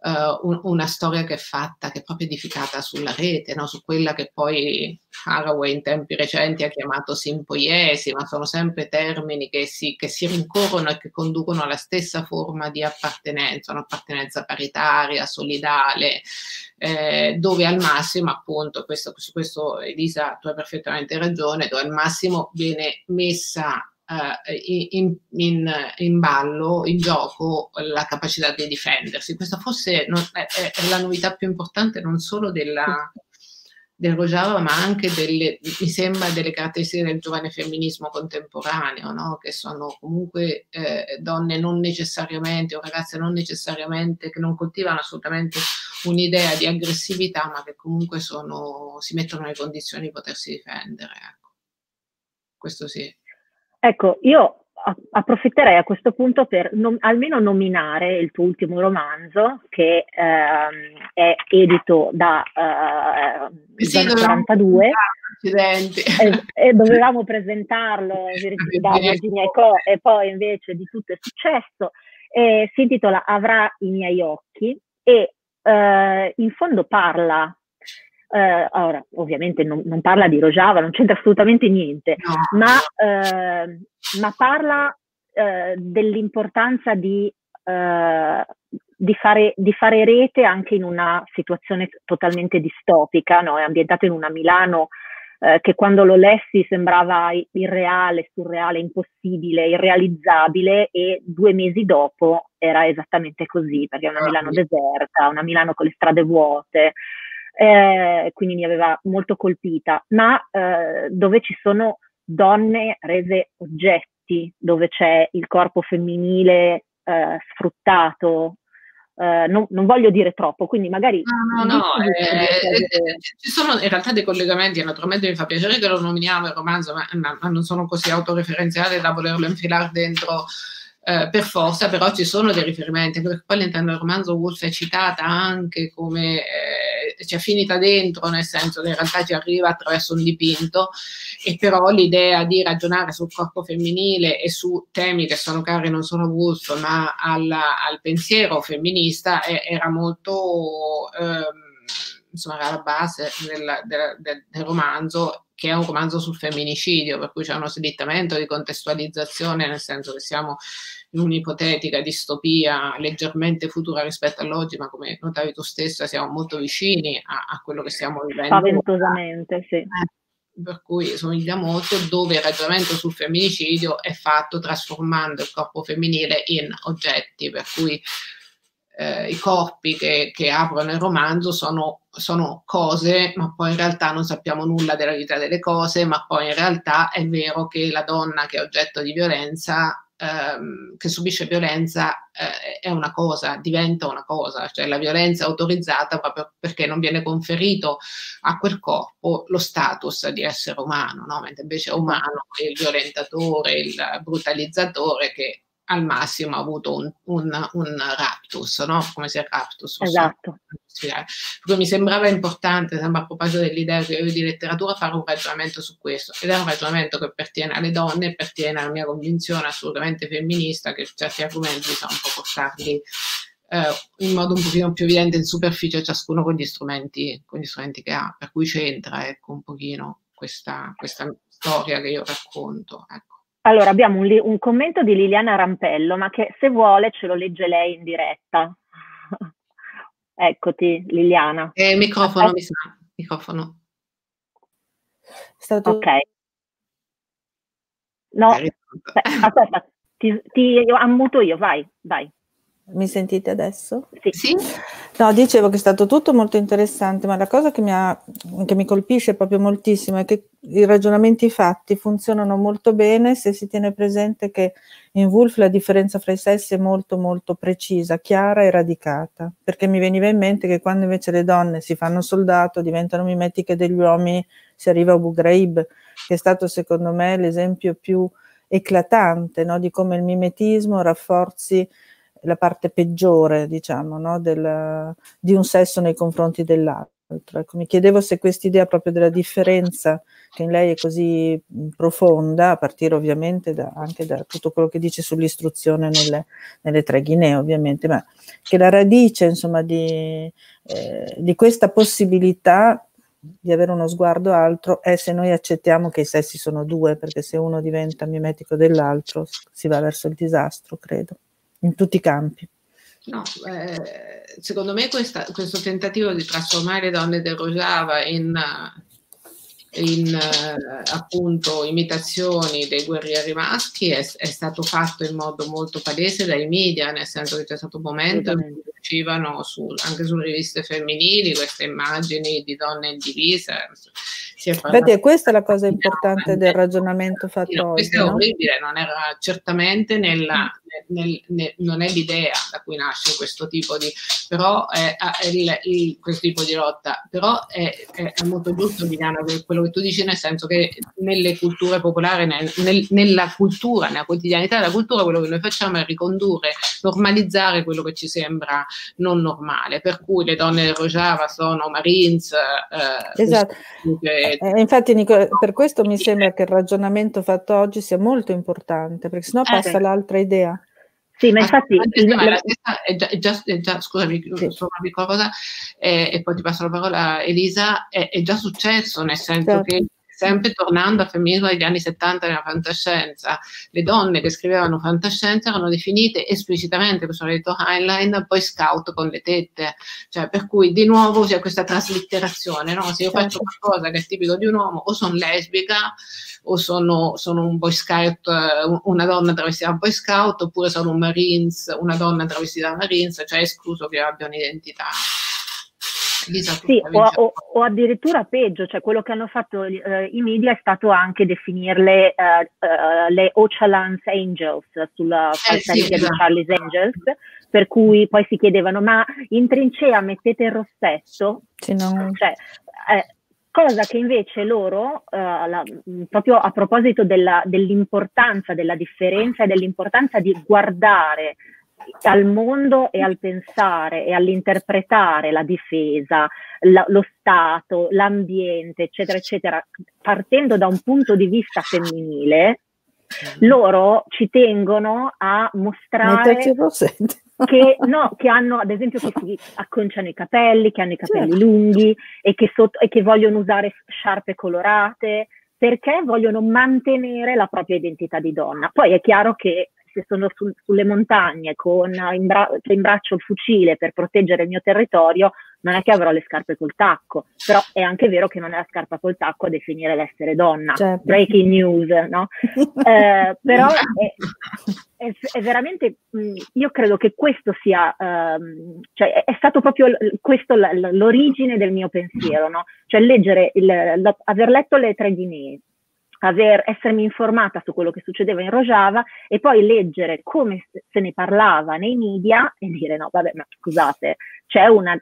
uh, un, una storia che è fatta, che è proprio edificata sulla rete, no? su quella che poi Haraway in tempi recenti ha chiamato simpoiesi, ma sono sempre termini che si, che si rincorrono e che conducono alla stessa forma di appartenenza, un'appartenenza paritaria, solidale, eh, dove al massimo, appunto, questo, su questo Elisa tu hai perfettamente ragione, dove al massimo viene messa eh, in, in, in, ballo, in gioco, la capacità di difendersi. Questa forse non, è, è, la novità più importante non solo della, del Rojava, ma anche delle, mi sembra, delle caratteristiche del giovane femminismo contemporaneo, no? che sono comunque eh, donne non necessariamente o ragazze non necessariamente, che non coltivano assolutamente un'idea di aggressività, ma che comunque sono, si mettono nelle condizioni di potersi difendere. Ecco. Questo sì. Ecco, io approfitterei a questo punto per nom- almeno nominare il tuo ultimo romanzo che ehm, è edito da eh, sì, 42 e, e, dovevamo presentarlo da Virginia Co e poi invece di tutto è successo e si intitola Avrà i miei occhi e eh, in fondo parla eh, ora, ovviamente non, non, parla di Rojava, non c'entra assolutamente niente, no. ma, eh, ma, parla eh, dell'importanza di, eh, di, fare, di, fare, rete anche in una situazione totalmente distopica, no? è ambientato in una Milano eh, che quando lo lessi sembrava irreale, surreale, impossibile, irrealizzabile e due mesi dopo era esattamente così, perché è una ah, Milano deserta, una Milano con le strade vuote, eh, quindi mi aveva molto colpita, ma eh, dove ci sono donne rese oggetti, dove c'è il corpo femminile eh, sfruttato. Uh, non, non, voglio dire troppo, quindi magari... No, no, no, eh, eh, ci sono in realtà dei collegamenti, e naturalmente mi fa piacere che lo nominiamo il romanzo, ma, ma, ma non sono così autoreferenziale da volerlo infilare dentro eh, per forza, però ci sono dei riferimenti, perché poi all'interno del romanzo Wolf è citata anche come eh, ci è finita dentro, nel senso che in realtà ci arriva attraverso un dipinto, e però l'idea di ragionare sul corpo femminile e su temi che sono cari non solo a Wolf, ma alla, al pensiero femminista è, era molto... Ehm, insomma, alla base del, del, del, del romanzo che è un romanzo sul femminicidio, per cui c'è uno slittamento di contestualizzazione, nel senso che siamo in un'ipotetica distopia leggermente futura rispetto all'oggi, ma come notavi tu stessa siamo molto vicini a, a quello che stiamo vivendo. Spaventosamente, sì. Eh, per cui somiglia molto, dove il ragionamento sul femminicidio è fatto trasformando il corpo femminile in oggetti, per cui eh, i corpi che, che, aprono il romanzo sono, sono, cose, ma poi in realtà non sappiamo nulla della vita delle cose, ma poi in realtà è vero che la donna che è oggetto di violenza, ehm, che subisce violenza, eh, è una cosa, diventa una cosa, cioè la violenza è autorizzata proprio perché non viene conferito a quel corpo lo status di essere umano, no? mentre invece è umano il violentatore, il brutalizzatore che al massimo ha avuto un, un, un raptus, no? come se il raptus fosse esatto. mi sembrava importante, sempre a proposito dell'idea che io di letteratura, fare un ragionamento su questo. Ed è un ragionamento che pertiene alle donne, pertiene alla mia convinzione assolutamente femminista, che certi argomenti bisogna un po' portarli eh, in modo un pochino più evidente in superficie, ciascuno con gli strumenti, con gli strumenti che ha, per cui c'entra ecco, un pochino questa, questa storia che io racconto. Ecco. Allora, abbiamo un, un, commento di Liliana Rampello, ma che se vuole ce lo legge lei in diretta. Eccoti, Liliana. Eh, microfono, mi sa. Microfono. Stato... Ok. No, aspetta, ti, ti ammuto io, vai, vai. Mi sentite adesso? Sì. No, dicevo che è stato tutto molto interessante, ma la cosa che mi, ha, che mi colpisce proprio moltissimo è che i ragionamenti fatti funzionano molto bene se si tiene presente che in Wolf la differenza fra i sessi è molto molto precisa, chiara e radicata, perché mi veniva in mente che quando invece le donne si fanno soldato, diventano mimetiche degli uomini, si arriva a Abu Ghraib, che è stato secondo me l'esempio più eclatante no? di come il mimetismo rafforzi la parte peggiore, diciamo, no? Del, di un sesso nei confronti dell'altro. Ecco, mi chiedevo se quest'idea proprio della differenza che in lei è così profonda, a partire ovviamente da, anche da tutto quello che dice sull'istruzione nelle, nelle tre Guinee, ovviamente, ma che la radice insomma, di, eh, di questa possibilità di avere uno sguardo altro è se noi accettiamo che i sessi sono due, perché se uno diventa mimetico dell'altro si va verso il disastro, credo in tutti i campi. No, eh, secondo me questa, questo tentativo di trasformare le donne del Rojava in, in eh, appunto imitazioni dei guerrieri maschi è, è, stato fatto in modo molto palese dai media, nel senso che c'è stato un momento in cui uscivano su, anche sulle riviste femminili queste immagini di donne in divisa. Vedi, questa è la cosa importante del ragionamento fatto no, oggi. Questo è orribile, non era certamente nella, nel, nel, non è l'idea da cui nasce questo tipo di, però è, è il, il, questo tipo di lotta, però è, è, molto giusto Liliana quello che tu dici nel senso che nelle culture popolari, nel, nel, nella cultura, nella quotidianità della cultura, quello che noi facciamo è ricondurre, normalizzare quello che ci sembra non normale, per cui le donne del Rojava sono Marines. Eh, esatto. Che... Eh, infatti Nico, per questo mi sembra che il ragionamento fatto oggi sia molto importante, perché sennò passa eh, l'altra idea. Sì, ma infatti... Il, la stessa, è già, è già, è già, scusami, sì. solo una piccola cosa, eh, e poi ti passo la parola a Elisa, è, è già successo, nel senso certo. che sempre tornando al femminismo degli anni 70 nella fantascienza, le donne che scrivevano fantascienza erano definite esplicitamente, questo l'ha detto Heinlein, poi scout con le tette, cioè per cui di nuovo c'è questa traslitterazione, no? se io faccio certo. qualcosa che è tipico di un uomo o sono lesbica o sono, sono un boy scout, una donna travestita da boy scout oppure sono un marines, una donna travestita da marines, cioè è escluso che abbia un'identità. Sì, o, o, o, addirittura peggio, cioè quello che hanno fatto eh, i media è stato anche definirle eh, uh, le Ochalans Angels sulla falsariga eh, sì, di esatto. Charlie's Angels, per cui poi si chiedevano ma in trincea mettete il rossetto? Sì, no. cioè, eh, cosa che invece loro, uh, la, proprio a proposito della, dell'importanza della differenza e dell'importanza di guardare al mondo e al pensare e all'interpretare la difesa, la, lo Stato, l'ambiente, eccetera, eccetera, partendo da un punto di vista femminile, mm. loro ci tengono a mostrare che, no, che hanno, ad esempio, che si acconciano i capelli, che hanno i capelli certo. lunghi e che, sotto, e che vogliono usare sciarpe colorate, perché vogliono mantenere la propria identità di donna. Poi è chiaro che se sono sul, sulle montagne con in, bra- in, braccio il fucile per proteggere il mio territorio, non è che avrò le scarpe col tacco, però è anche vero che non è la scarpa col tacco a definire l'essere donna. Certo. Breaking news, no? eh, però è, è, è veramente, mh, io credo che questo sia, um, cioè è, è, stato proprio l- questo l- l'origine del mio pensiero, no? Cioè leggere, il, l- aver letto le tre Guinee, aver, essermi informata su quello che succedeva in Rojava e poi leggere come se ne parlava nei media e dire no, vabbè, ma scusate, c'è una,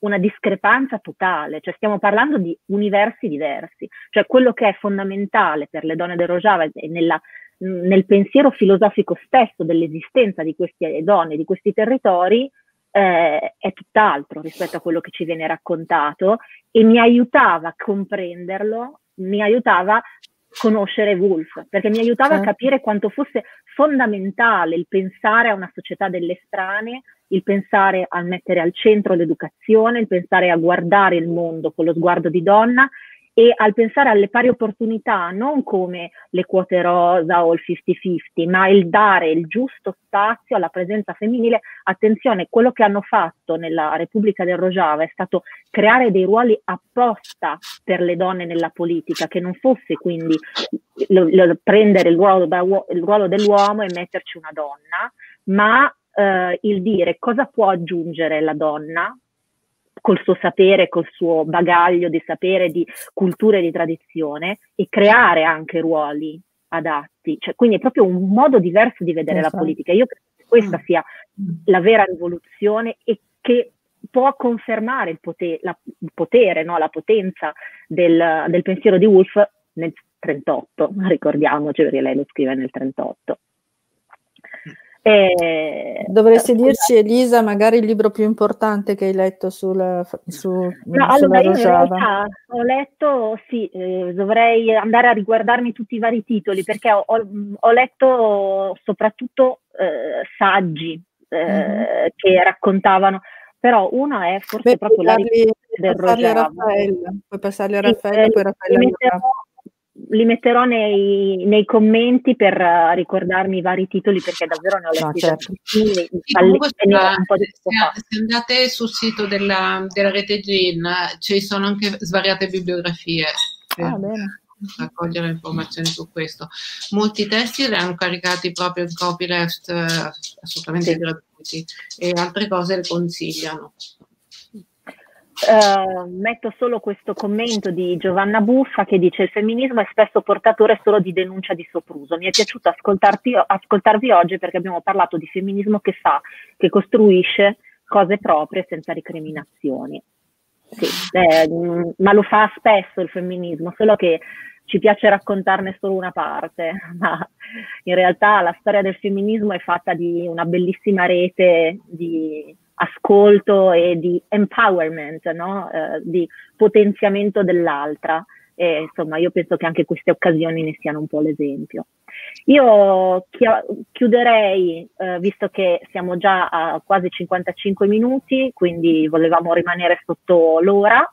una discrepanza totale, cioè stiamo parlando di universi diversi, cioè quello che è fondamentale per le donne del Rojava e nella, nel pensiero filosofico stesso dell'esistenza di queste donne, di questi territori, eh, è tutt'altro rispetto a quello che ci viene raccontato e mi aiutava a comprenderlo, mi aiutava conoscere Wolf, perché mi aiutava certo. a capire quanto fosse fondamentale il pensare a una società delle strane, il pensare a mettere al centro l'educazione, il pensare a guardare il mondo con lo sguardo di donna e al pensare alle pari opportunità non come le quote rosa o il 50-50, ma il dare il giusto spazio alla presenza femminile. Attenzione, quello che hanno fatto nella Repubblica del Rojava è stato creare dei ruoli apposta per le donne nella politica, che non fosse quindi lo, lo, prendere il ruolo, da, il ruolo dell'uomo e metterci una donna, ma eh, il dire cosa può aggiungere la donna col suo sapere, col suo bagaglio di sapere, di cultura e di tradizione e creare anche ruoli adatti. Cioè, quindi è proprio un modo diverso di vedere esatto. la politica. Io credo che questa sia la vera rivoluzione e che può confermare il potere, la, il potere no? la potenza del, del pensiero di Woolf nel 38, ricordiamoci perché lei lo scrive nel 38. E, Dovresti dirci, Elisa, magari il libro più importante che hai letto sul, su, no, allora io in realtà ho letto, sì, eh, dovrei andare a riguardarmi tutti i vari titoli perché ho, ho letto soprattutto eh, saggi eh, mm-hmm. che raccontavano, però uno è forse Beh, proprio la del Rogero. Puoi passarli a Raffaele, sì, poi Raffaele li metterò nei, nei commenti per uh, ricordarmi i vari titoli perché davvero ne ho letti no, certo. sì, comunque, un po' di se, andate sul sito della, della rete GIN ci sono anche svariate bibliografie ah, bene. raccogliere informazioni su questo. Molti testi li hanno caricati proprio in copyleft eh, assolutamente sì. gratuiti e altre cose le consigliano. Uh, metto solo questo commento di Giovanna Buffa che dice il femminismo è spesso portatore solo di denuncia di sopruso. Mi è piaciuto ascoltarvi oggi perché abbiamo parlato di femminismo che fa, che costruisce cose proprie senza recriminazioni. Sì, eh, ma lo fa spesso il femminismo, solo che ci piace raccontarne solo una parte, ma in realtà la storia del femminismo è fatta di una bellissima rete di ascolto e di empowerment, no? eh, di potenziamento dell'altra. E, insomma, io penso che anche queste occasioni ne siano un po' l'esempio. Io chiuderei, eh, visto che siamo già a quasi 55 minuti, quindi volevamo rimanere sotto l'ora.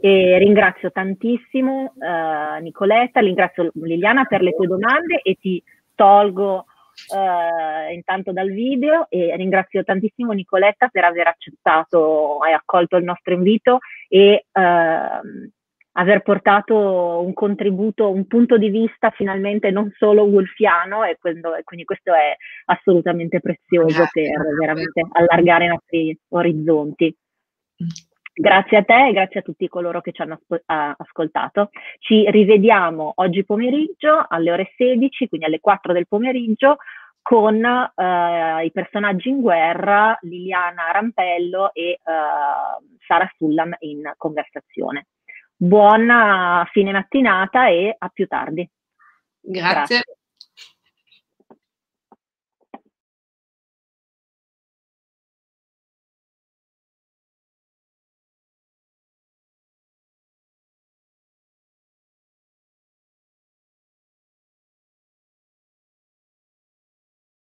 E ringrazio tantissimo eh, Nicoletta, ringrazio Liliana per le tue domande e ti tolgo eh, intanto dal video e ringrazio tantissimo Nicoletta per aver accettato e accolto il nostro invito e ehm, aver portato un contributo, un punto di vista finalmente non solo wolfiano e, quando, e quindi questo è assolutamente prezioso per veramente allargare i nostri orizzonti. Grazie a te e grazie a tutti coloro che ci hanno ascoltato. Ci rivediamo oggi pomeriggio alle ore 16, quindi alle 4 del pomeriggio, con eh, i personaggi in guerra, Liliana Rampello e eh, Sara Sullam in conversazione. Buona fine mattinata e a più tardi. Grazie. Grazie.